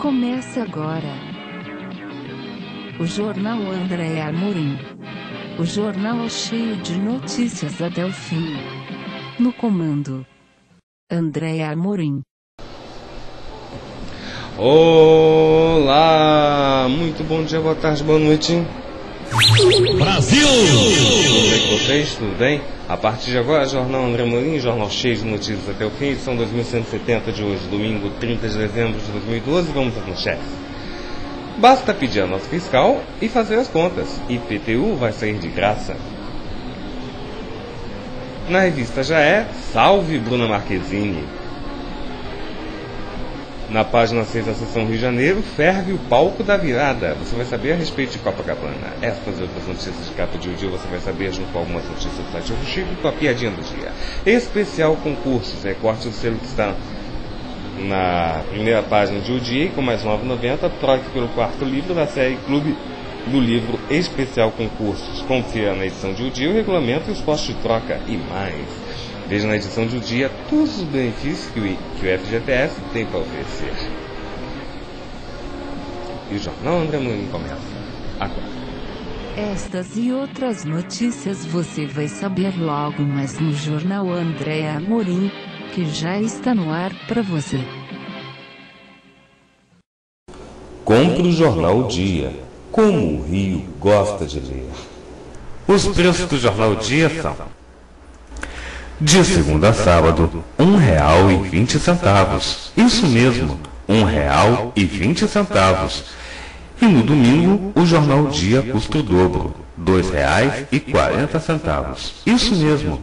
Começa agora. O Jornal André Amorim. O jornal cheio de notícias até o fim. No comando. André Amorim. Olá! Muito bom dia, boa tarde, boa noite. Brasil! Tudo bem com vocês? Tudo bem? A partir de agora, Jornal André Morim, jornal cheio de notícias até o fim, edição 2170 de hoje, domingo 30 de dezembro de 2012. Vamos às manchetes. Basta pedir a nota fiscal e fazer as contas. IPTU vai sair de graça. Na revista Já é, salve Bruna Marquezine. Na página 6 da seção Rio de Janeiro, ferve o palco da virada. Você vai saber a respeito de Copacabana. Estas e outras notícias de capa de dia você vai saber junto com algumas notícias do site Ovo Chico com a piadinha do dia. Especial concursos, recorte do selo que está na primeira página de O Dia, com mais 9,90, troque pelo quarto livro da série Clube do Livro Especial Concursos. Confira na edição de O Dia o regulamento e os postos de troca e mais. Veja na edição de O Dia todos os benefícios que o, que o FGTS tem para oferecer. E o Jornal André Moinho começa agora. Estas e outras notícias você vai saber logo mais no Jornal André Amorim, que já está no ar para você. Compre o Jornal Dia, como o Rio gosta de ler. Os preços do Jornal Dia são de segunda a sábado, vinte centavos. Isso mesmo, um real e vinte centavos. No domingo, o jornal Dia custa o dobro, quarenta centavos. Isso mesmo,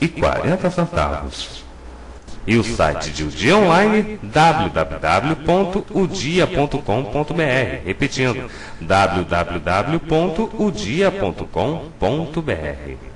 e quarenta centavos. E o site de O Dia Online, www.udia.com.br. Repetindo, www.udia.com.br.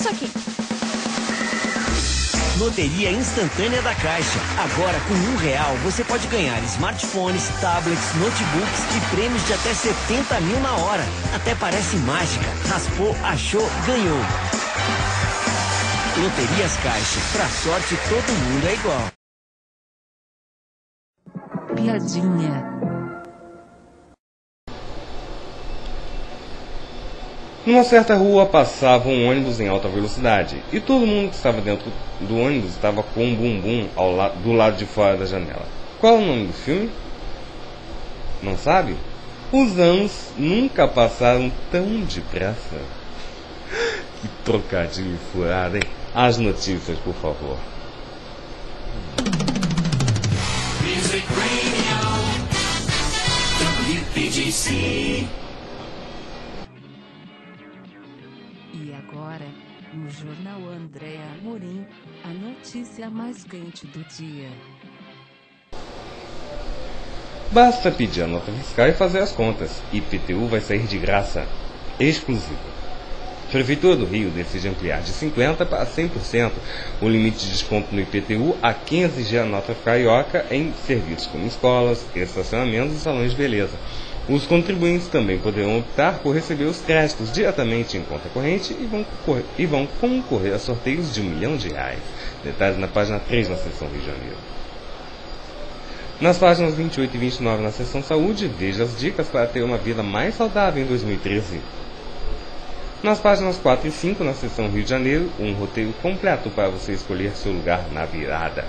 Isso aqui. Loteria instantânea da Caixa. Agora, com um real, você pode ganhar smartphones, tablets, notebooks e prêmios de até 70 mil na hora. Até parece mágica. Raspou, achou, ganhou. Loterias Caixa. Pra sorte, todo mundo é igual. Piadinha. Numa certa rua passava um ônibus em alta velocidade e todo mundo que estava dentro do ônibus estava com um bumbum ao la do lado de fora da janela. Qual é o nome do filme? Não sabe? Os anos nunca passaram tão depressa. Que trocadilho furado, hein? As notícias, por favor. Music Radio, WPGC. Agora, no Jornal André Amorim, a notícia mais quente do dia. Basta pedir a nota fiscal e fazer as contas. IPTU vai sair de graça. Exclusiva. Prefeitura do Rio decide ampliar de 50% para 100% o limite de desconto no IPTU a 15 G a nota carioca em serviços como escolas, estacionamentos e salões de beleza. Os contribuintes também poderão optar por receber os créditos diretamente em conta corrente e vão, concorrer, e vão concorrer a sorteios de um milhão de reais. Detalhes na página 3 na seção Rio de Janeiro. Nas páginas 28 e 29 na seção Saúde, veja as dicas para ter uma vida mais saudável em 2013. Nas páginas 4 e 5 na seção Rio de Janeiro, um roteiro completo para você escolher seu lugar na virada.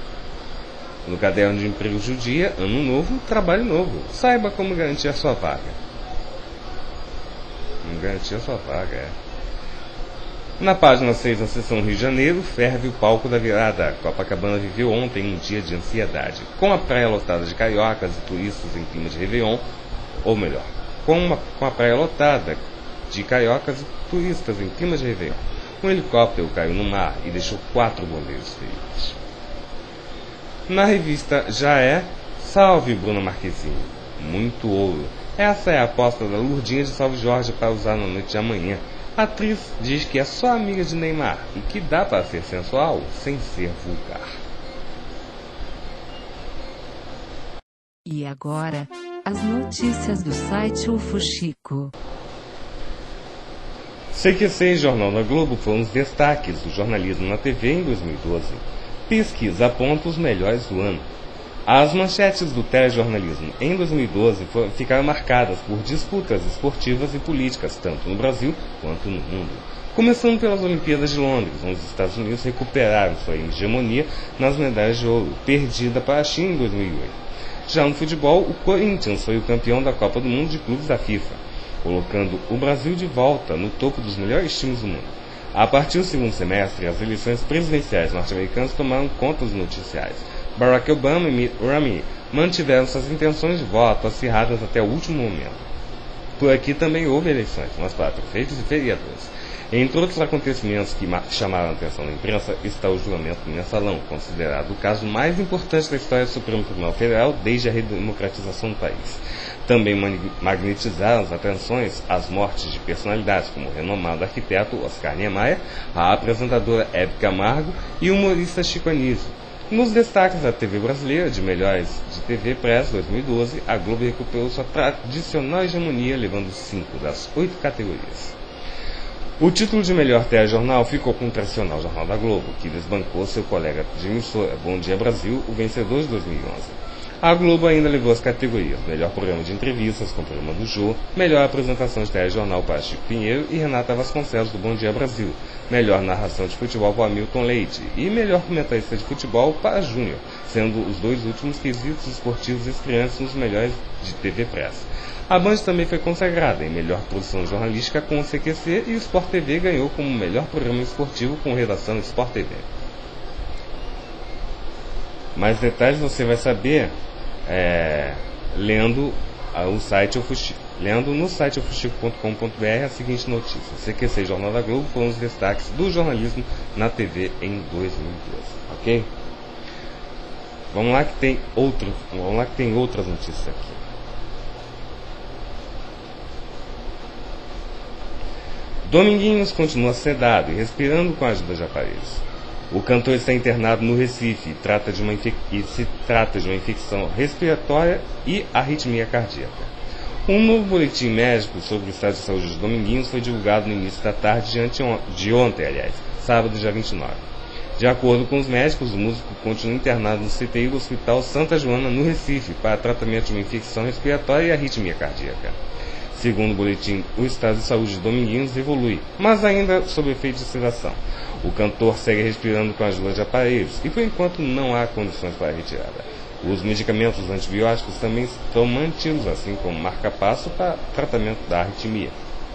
No caderno de emprego judia, ano novo, trabalho novo. Saiba como garantir a sua vaga. Como garantir a sua vaga, é. Na página 6 da seção Rio de Janeiro, ferve o palco da virada. Copacabana viveu ontem um dia de ansiedade. Com a praia lotada de cariocas e turistas em clima de Réveillon, ou melhor, com, uma, com a praia lotada de cariocas e turistas em clima de Réveillon. Um helicóptero caiu no mar e deixou quatro bombeiros feridos. Na revista Já É, salve Bruna Marquezine. Muito ouro. Essa é a aposta da Lurdinha de Salve Jorge para usar na noite de amanhã. A atriz diz que é só amiga de Neymar e que dá para ser sensual sem ser vulgar. E agora, as notícias do site UFO Chico. CQC e Jornal da Globo foram os destaques do jornalismo na TV em 2012. Pesquisa aponta os melhores do ano. As manchetes do telejornalismo em 2012 foram, ficaram marcadas por disputas esportivas e políticas, tanto no Brasil quanto no mundo. Começando pelas Olimpíadas de Londres, onde os Estados Unidos recuperaram sua hegemonia nas medalhas de ouro, perdida para a China em 2008. Já no futebol, o Corinthians foi o campeão da Copa do Mundo de Clubes da FIFA, colocando o Brasil de volta no topo dos melhores times do mundo. A partir do segundo semestre, as eleições presidenciais norte-americanas tomaram conta dos noticiários. Barack Obama e Mitt Romney mantiveram suas intenções de voto acirradas até o último momento. Por aqui também houve eleições, mas para prefeitos e vereadores. Entre outros acontecimentos que chamaram a atenção da imprensa está o julgamento do mensalão, considerado o caso mais importante da história do Supremo Tribunal Federal desde a redemocratização do país. Também magnetizaram as atenções as mortes de personalidades como o renomado arquiteto Oscar Niemeyer, a apresentadora Hebe Camargo e o humorista Chico Anísio. Nos destaques da TV brasileira de melhores de TV Press 2012, a Globo recuperou sua tradicional hegemonia, levando cinco das oito categorias. O título de melhor telejornal ficou com o tradicional Jornal da Globo, que desbancou seu colega de emissora Bom Dia Brasil, o vencedor de 2011. A Globo ainda levou as categorias Melhor Programa de Entrevistas com o programa do Jô, Melhor Apresentação de Telejornal para Chico Pinheiro e Renata Vasconcelos do Bom Dia Brasil, Melhor Narração de Futebol para Hamilton Leite e Melhor Comentarista de Futebol para Júnior, sendo os dois últimos quesitos esportivos estreantes nos melhores de TV Press. A Band também foi consagrada em melhor produção jornalística com o CQC e o Sport TV ganhou como melhor programa esportivo com redação Sport TV. Mais detalhes você vai saber é, lendo o site. Lendo no site ofuxico.com.br a seguinte notícia: CQC e Jornal da Globo foram os destaques do jornalismo na TV em 2012. Ok? Vamos lá que tem outro, vamos lá que tem outras notícias aqui. Dominguinhos continua sedado e respirando com a ajuda de aparelhos. O cantor está internado no Recife e, trata de uma e se trata de uma infecção respiratória e arritmia cardíaca. Um novo boletim médico sobre o estado de saúde de Dominguinhos foi divulgado no início da tarde de, on de ontem, aliás, sábado, dia 29. De acordo com os médicos, o músico continua internado no CTI do Hospital Santa Joana, no Recife, para tratamento de uma infecção respiratória e arritmia cardíaca. Segundo o boletim, o estado de saúde de Dominguinhos evolui, mas ainda sob efeito de sedação. O cantor segue respirando com ajuda de aparelhos e, por enquanto, não há condições para a retirada. Os medicamentos antibióticos também estão mantidos, assim como marca-passo para tratamento da arritmia.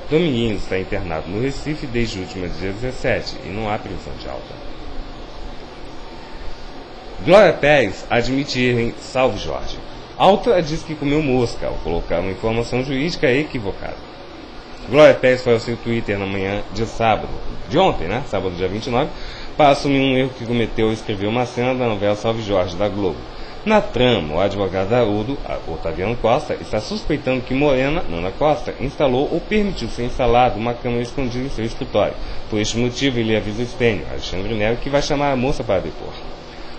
Dominguinhos está internado no Recife desde o último dia 17 e não há previsão de alta. Glória Pérez admite erro em Salve Jorge. Alta diz que comeu mosca ao colocar uma informação jurídica equivocada. Glória Pérez foi ao seu Twitter na manhã de sábado, de ontem, né? Sábado, dia 29, para assumir um erro que cometeu ao escrever uma cena da novela Salve Jorge, da Globo. Na trama, o advogado Arudo, Otaviano Costa, está suspeitando que Morena, Nana Costa, instalou ou permitiu ser instalada uma câmera escondida em seu escritório. Por este motivo, ele avisa o Estênio, Alexandre Nero, que vai chamar a moça para depor.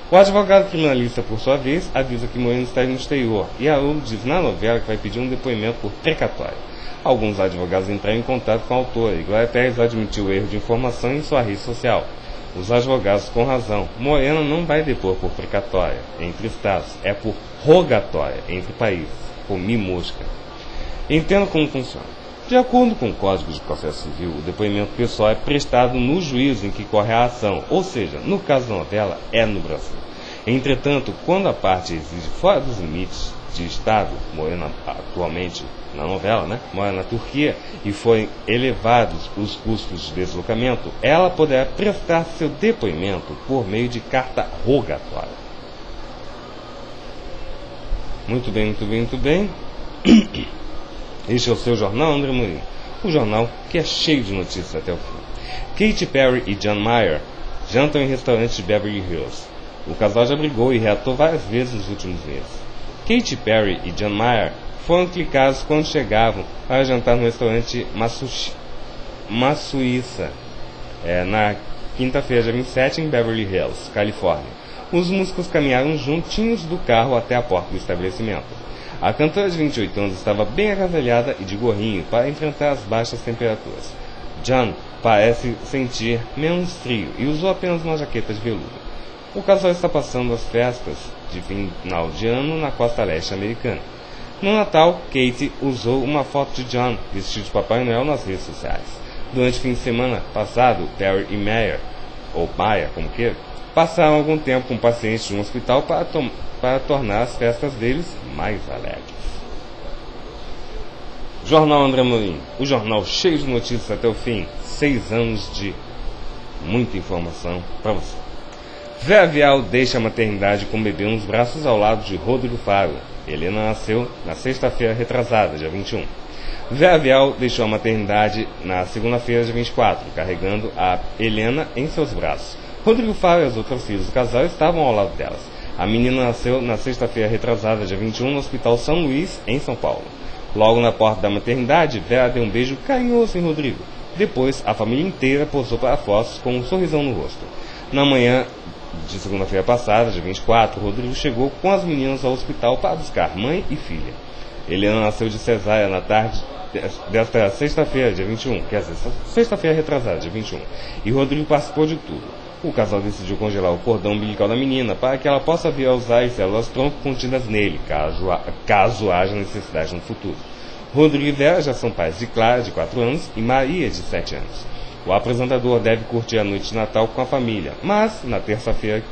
O advogado criminalista, por sua vez, avisa que Moreno está no exterior e Haroldo diz na novela que vai pedir um depoimento por precatório. Alguns advogados entraram em contato com a autora e Glória Pérez admitiu o erro de informação em sua rede social. Os advogados com razão. Moreno não vai depor por precatória entre estados, é por rogatória entre países. Comi mosca. Entenda como funciona. De acordo com o Código de Processo Civil, o depoimento pessoal é prestado no juízo em que corre a ação, ou seja, no caso da novela, é no Brasil. Entretanto, quando a parte exige fora dos limites de Estado, morando atualmente na novela, né, mora na Turquia, e forem elevados os custos de deslocamento, ela poderá prestar seu depoimento por meio de carta rogatória. Muito bem, muito bem, muito bem. Este é o seu jornal André Mourinho, o jornal que é cheio de notícias até o fim. Katy Perry e John Mayer jantam em restaurante de Beverly Hills. O casal já brigou e reatou várias vezes nos últimos meses. Katy Perry e John Mayer foram clicados quando chegavam para jantar no restaurante Massuíça, é, na quinta-feira, dia 27, em Beverly Hills, Califórnia. Os músicos caminharam juntinhos do carro até a porta do estabelecimento. A cantora de 28 anos estava bem agasalhada e de gorrinho para enfrentar as baixas temperaturas. John parece sentir menos frio e usou apenas uma jaqueta de veludo. O casal está passando as festas de final de ano na costa leste americana. No Natal, Kate usou uma foto de John vestido de Papai Noel nas redes sociais. Durante o fim de semana passado, Perry e Meyer, ou Maia, como queira, passaram algum tempo com pacientes de um hospital para, para tornar as festas deles mais alegres. Jornal André Morim, o jornal cheio de notícias até o fim. Seis anos de muita informação para você. Vera Vial deixa a maternidade com o bebê nos braços ao lado de Rodrigo Faro. Helena nasceu na sexta-feira retrasada, dia 21. Vera Vial deixou a maternidade na segunda-feira, dia 24, carregando a Helena em seus braços. Rodrigo Faro e as outras filhas do casal estavam ao lado delas. A menina nasceu na sexta-feira retrasada, dia 21, no Hospital São Luís, em São Paulo. Logo na porta da maternidade, Vera deu um beijo carinhoso em Rodrigo. Depois, a família inteira posou para fotos com um sorrisão no rosto. Na manhã de segunda-feira passada, dia 24, Rodrigo chegou com as meninas ao hospital para buscar mãe e filha. Eliana nasceu de cesárea na tarde desta sexta-feira, dia 21, quer dizer, sexta-feira retrasada, dia 21. E Rodrigo participou de tudo. O casal decidiu congelar o cordão umbilical da menina para que ela possa vir a usar as células tronco contidas nele, caso, caso haja necessidade no futuro. Rodrigo e Vera já são pais de Clara, de 4 anos, e Maria, de 7 anos. O apresentador deve curtir a noite de Natal com a família, mas na terça-feira,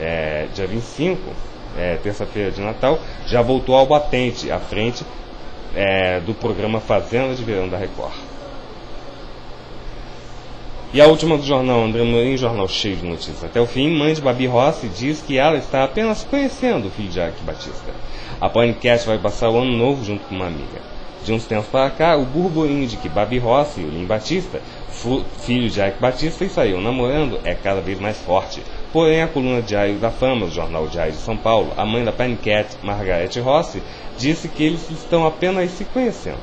é, dia 25, é, terça-feira de Natal, já voltou ao batente, à frente é, do programa Fazenda de Verão da Record. E a última do jornal André Morim, jornal cheio de notícias. Até o fim, mãe de Babi Rossi diz que ela está apenas conhecendo o filho de Ike Batista. A Panicast vai passar o ano novo junto com uma amiga. De uns tempos para cá, o burburinho de que Babi Rossi e o Lim Batista, filho de Ike Batista, estariam namorando é cada vez mais forte. Porém, a coluna Diário da Fama, do jornal Diário de São Paulo, a mãe da Panicat, Margarete Rossi, disse que eles estão apenas se conhecendo.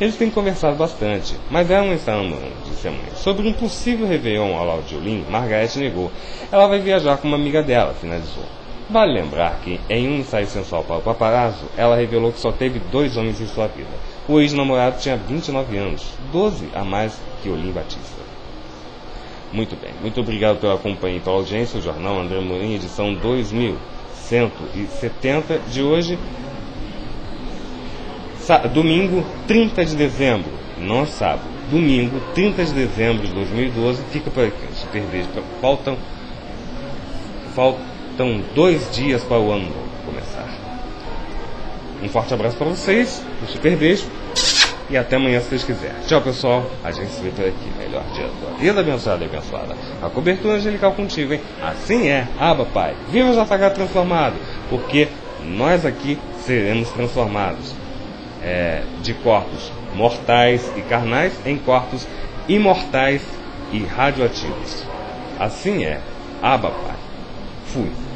Eles têm conversado bastante, mas ela não está namorando, disse a mãe. Sobre um possível Réveillon ao lado de Olim, Margarete negou. Ela vai viajar com uma amiga dela, finalizou. Vale lembrar que, em um ensaio sensual para o paparazzo, ela revelou que só teve dois homens em sua vida. O ex-namorado tinha 29 anos, 12 a mais que Olim Batista. Muito bem, muito obrigado pela companhia e pela audiência. O Jornal André Mourinho, edição 2170 de hoje, domingo 30 de dezembro, não sábado, domingo 30 de dezembro de 2012, fica por aqui, Super Beijo. Faltam, faltam dois dias para o ano começar. Um forte abraço para vocês, um super beijo e até amanhã se Deus quiser. Tchau pessoal, a gente se vê por aqui. Melhor dia da tua vida abençoada e abençoada. A cobertura angelical contigo, hein? Assim é, aba Pai. Viva o JH transformado, porque nós aqui seremos transformados é, de corpos mortais e carnais em corpos imortais e radioativos. Assim é, aba Pai. Fui.